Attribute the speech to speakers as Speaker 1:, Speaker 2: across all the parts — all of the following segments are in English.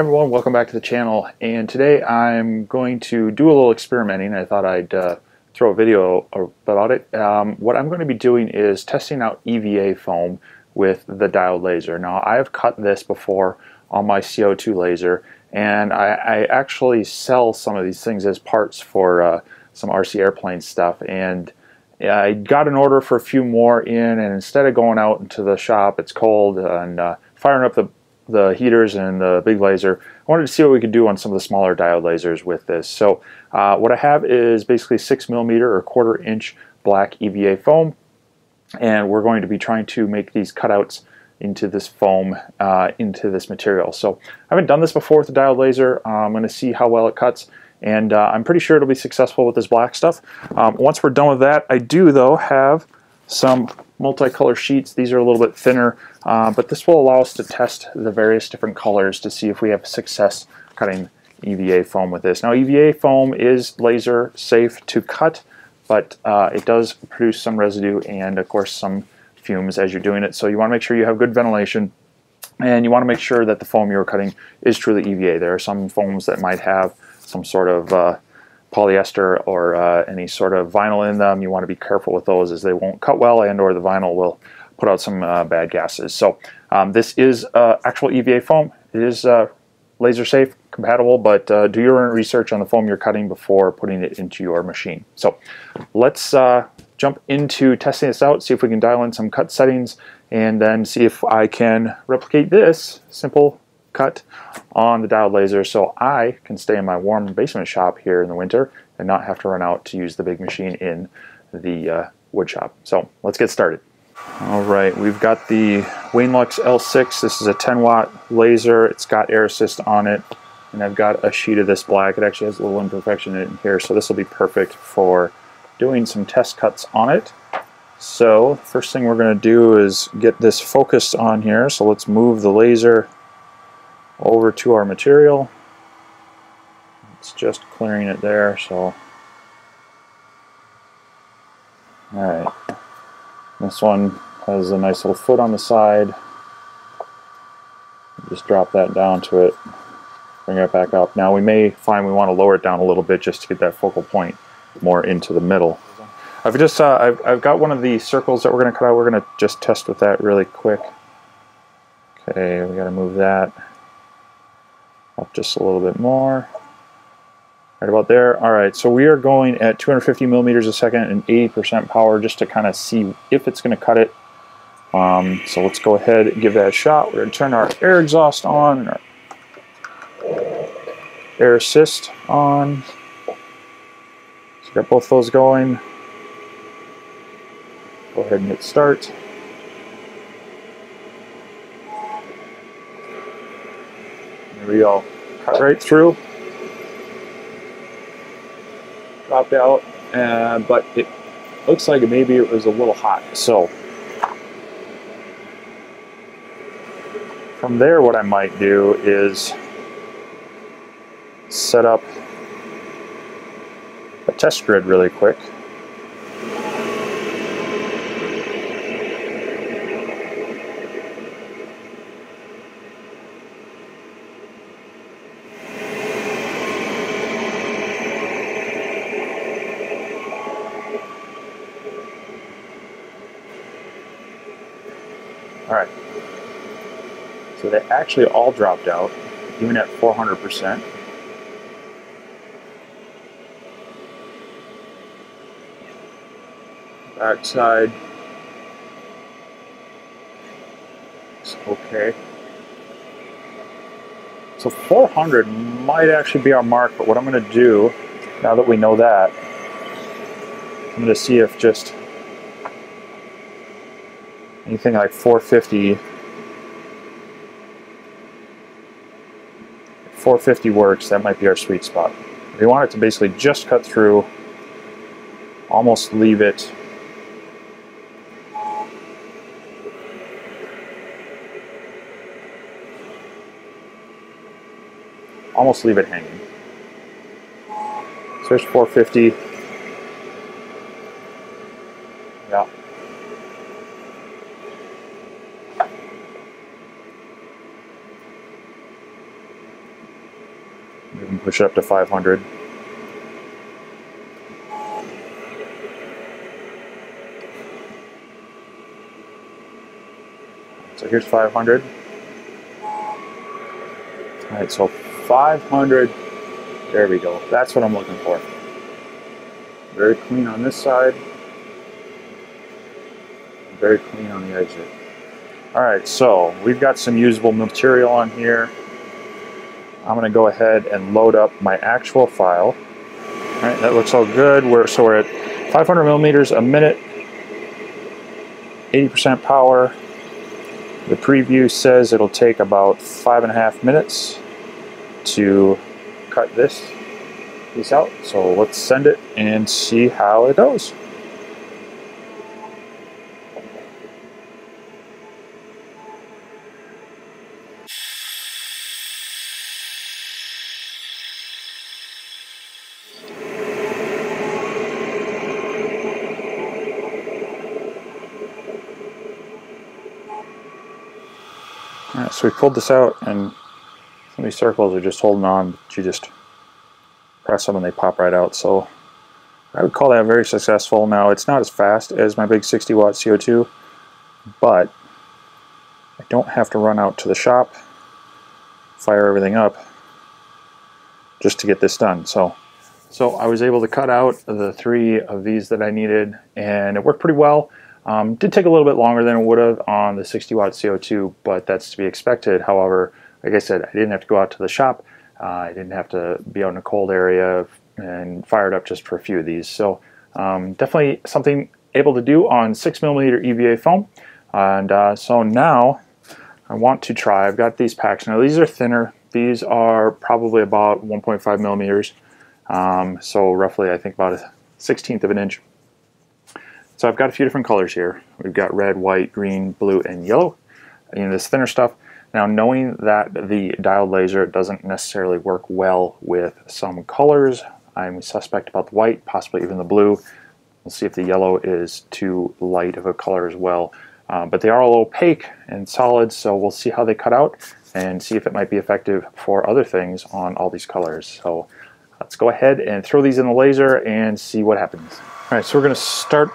Speaker 1: everyone, welcome back to the channel and today I'm going to do a little experimenting. I thought I'd uh, throw a video about it. Um, what I'm going to be doing is testing out EVA foam with the diode laser. Now I have cut this before on my CO2 laser and I, I actually sell some of these things as parts for uh, some RC airplane stuff and I got an order for a few more in and instead of going out into the shop, it's cold and uh, firing up the the heaters and the big laser. I wanted to see what we could do on some of the smaller diode lasers with this. So uh, what I have is basically six millimeter or quarter inch black EVA foam and we're going to be trying to make these cutouts into this foam uh, into this material. So I haven't done this before with the diode laser. Uh, I'm going to see how well it cuts and uh, I'm pretty sure it'll be successful with this black stuff. Um, once we're done with that, I do though have some multicolor sheets. These are a little bit thinner, uh, but this will allow us to test the various different colors to see if we have success cutting EVA foam with this. Now EVA foam is laser safe to cut, but uh, it does produce some residue and of course some fumes as you're doing it. So you want to make sure you have good ventilation and you want to make sure that the foam you're cutting is truly EVA. There are some foams that might have some sort of uh, polyester or uh, any sort of vinyl in them. You want to be careful with those as they won't cut well and or the vinyl will put out some uh, bad gases. So um, this is uh, actual EVA foam. It is uh, laser safe, compatible, but uh, do your own research on the foam you're cutting before putting it into your machine. So let's uh, jump into testing this out, see if we can dial in some cut settings, and then see if I can replicate this simple cut on the diode laser so I can stay in my warm basement shop here in the winter and not have to run out to use the big machine in the uh, wood shop. So let's get started. All right, we've got the Wainlux L6. This is a 10 watt laser. It's got air assist on it. And I've got a sheet of this black. It actually has a little imperfection in here, so this will be perfect for doing some test cuts on it. So first thing we're going to do is get this focused on here. So let's move the laser over to our material. It's just clearing it there, so. Alright. This one has a nice little foot on the side. Just drop that down to it, bring it back up. Now we may find we want to lower it down a little bit just to get that focal point more into the middle. I've just uh, I've, I've got one of the circles that we're going to cut out. We're going to just test with that really quick. Okay, we got to move that up just a little bit more. Right about there. All right, so we are going at 250 millimeters a second and 80% power just to kind of see if it's going to cut it. Um, so let's go ahead and give that a shot. We're going to turn our air exhaust on and our air assist on. So got both those going. Go ahead and hit start. Go. Cut right through. Dropped out, uh, but it looks like maybe it was a little hot. So from there, what I might do is set up a test grid really quick. So they actually all dropped out, even at 400%. Backside. It's okay. So 400 might actually be our mark, but what I'm going to do, now that we know that, I'm going to see if just anything like 450 450 works that might be our sweet spot. We want it to basically just cut through almost leave it. Almost leave it hanging. So there's 450 yeah We can push it up to 500. So here's 500. All right, so 500. There we go. That's what I'm looking for. Very clean on this side. Very clean on the exit. All right, so we've got some usable material on here. I'm going to go ahead and load up my actual file. All right, that looks all good. We're, so we're at 500 millimeters a minute, 80% power. The preview says it'll take about five and a half minutes to cut this piece out. So let's send it and see how it goes. Alright, so we pulled this out and some of these circles are just holding on, but you just press them and they pop right out. So I would call that very successful. Now it's not as fast as my big 60 watt CO2, but I don't have to run out to the shop, fire everything up just to get this done. So, so I was able to cut out the three of these that I needed and it worked pretty well. Um, did take a little bit longer than it would have on the 60 watt CO2, but that's to be expected. However, like I said, I didn't have to go out to the shop. Uh, I didn't have to be out in a cold area and fire it up just for a few of these. So um, definitely something able to do on 6 millimeter EVA foam. And uh, so now I want to try, I've got these packs. Now these are thinner. These are probably about 1.5 millimeters. Um, so roughly I think about a 16th of an inch. So I've got a few different colors here. We've got red, white, green, blue, and yellow in this thinner stuff. Now knowing that the diode laser doesn't necessarily work well with some colors, I'm suspect about the white, possibly even the blue. We'll see if the yellow is too light of a color as well. Um, but they are all opaque and solid, so we'll see how they cut out and see if it might be effective for other things on all these colors. So let's go ahead and throw these in the laser and see what happens. All right, so we're going to start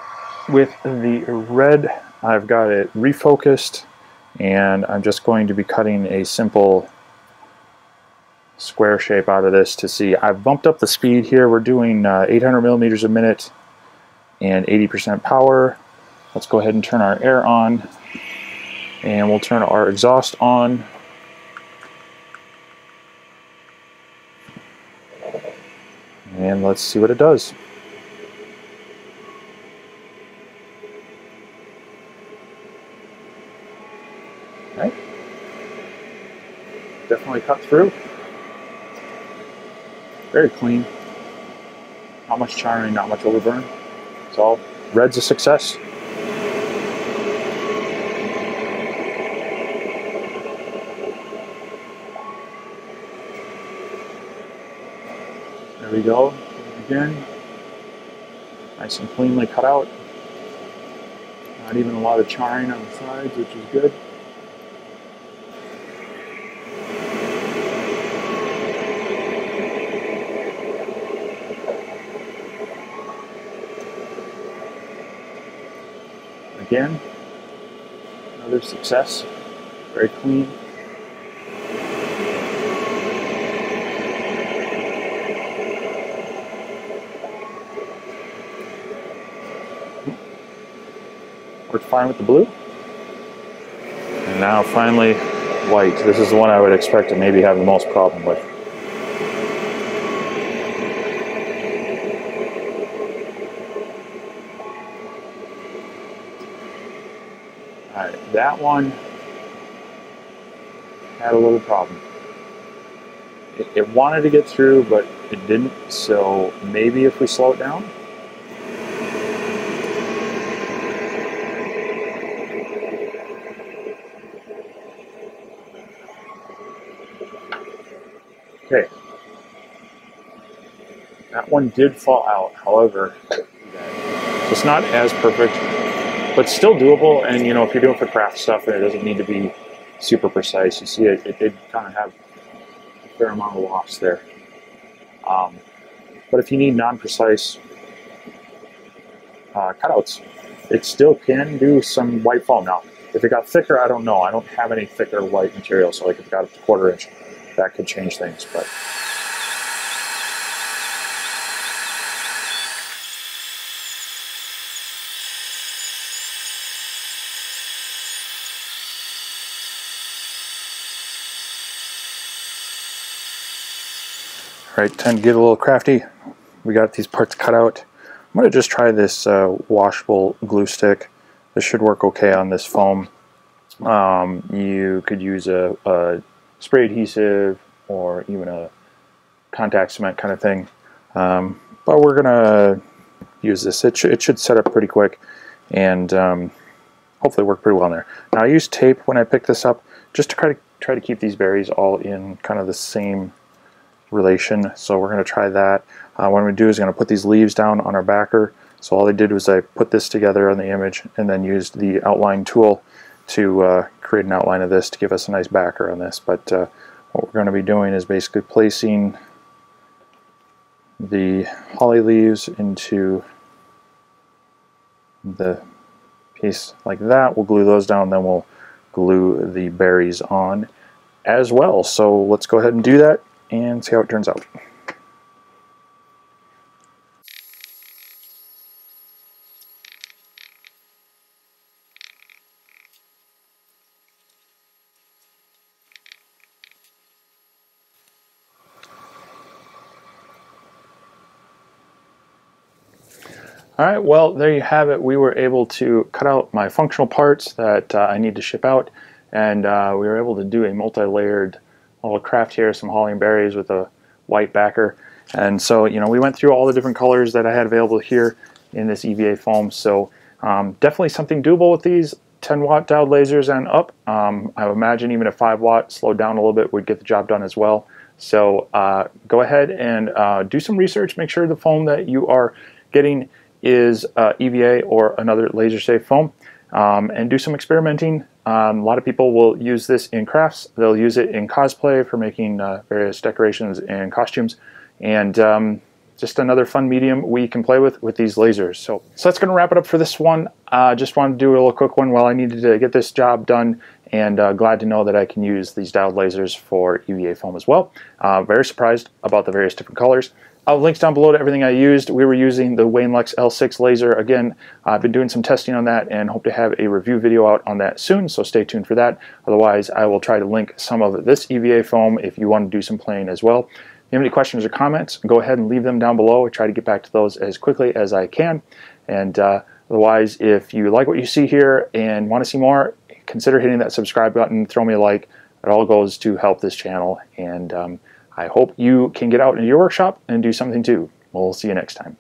Speaker 1: with the red, I've got it refocused and I'm just going to be cutting a simple square shape out of this to see. I've bumped up the speed here. We're doing uh, 800 millimeters a minute and 80% power. Let's go ahead and turn our air on and we'll turn our exhaust on. And let's see what it does. Right? Definitely cut through. Very clean. Not much charring, not much overburn. So red's a success. There we go. Again, nice and cleanly cut out. Not even a lot of charring on the sides, which is good. Again, another success. Very clean. Worked fine with the blue. And now finally white. This is the one I would expect to maybe have the most problem with. Alright, that one had a little problem. It, it, wanted to get through, but it didn't, so maybe if we slow it down. Okay. That one did fall out, however, it's not as perfect but still doable. And you know, if you're doing for craft stuff, it doesn't need to be super precise. You see, it, it did kind of have a fair amount of loss there. Um, but if you need non-precise uh, cutouts, it still can do some white foam. Now, if it got thicker, I don't know. I don't have any thicker white material, so like if it got a quarter inch, that could change things. But right, time to get a little crafty. We got these parts cut out. I'm to just try this uh, washable glue stick. This should work okay on this foam. Um, you could use a, a, spray adhesive or even a contact cement kind of thing. Um, but we're going to use this. It, sh it, should set up pretty quick and um, hopefully work pretty well in there. Now I use tape when I pick this up just to try to try to keep these berries all in kind of the same relation. So we're going to try that. Uh, what I'm going to do is going to put these leaves down on our backer. So all I did was I put this together on the image and then used the outline tool to uh, create an outline of this to give us a nice backer on this. But uh, what we're going to be doing is basically placing the holly leaves into the piece like that. We'll glue those down, then we'll glue the berries on as well. So let's go ahead and do that and see how it turns out. All right, well, there you have it. We were able to cut out my functional parts that uh, I need to ship out, and uh, we were able to do a multi-layered little craft here, some and berries with a white backer. And so, you know, we went through all the different colors that I had available here in this EVA foam. So um, definitely something doable with these 10 watt diode lasers and up. Um, I imagine even a 5 watt slowed down a little bit would get the job done as well. So uh, go ahead and uh, do some research. Make sure the foam that you are getting is uh, EVA or another laser safe foam um, and do some experimenting. Um, a lot of people will use this in crafts. They'll use it in cosplay for making uh, various decorations and costumes. And um, just another fun medium we can play with with these lasers. So, so that's going to wrap it up for this one. Uh, just wanted to do a little quick one while I needed to get this job done and uh, glad to know that I can use these diode lasers for EVA foam as well. Uh, very surprised about the various different colors. I'll links down below to everything I used. We were using the Wainlux L6 laser. Again, I've been doing some testing on that and hope to have a review video out on that soon, so stay tuned for that. Otherwise, I will try to link some of this EVA foam if you want to do some playing as well. If you have any questions or comments, go ahead and leave them down below. I try to get back to those as quickly as I can. And uh, otherwise, if you like what you see here and want to see more, consider hitting that subscribe button, throw me a like. It all goes to help this channel. And um, I hope you can get out into your workshop and do something too. We'll see you next time.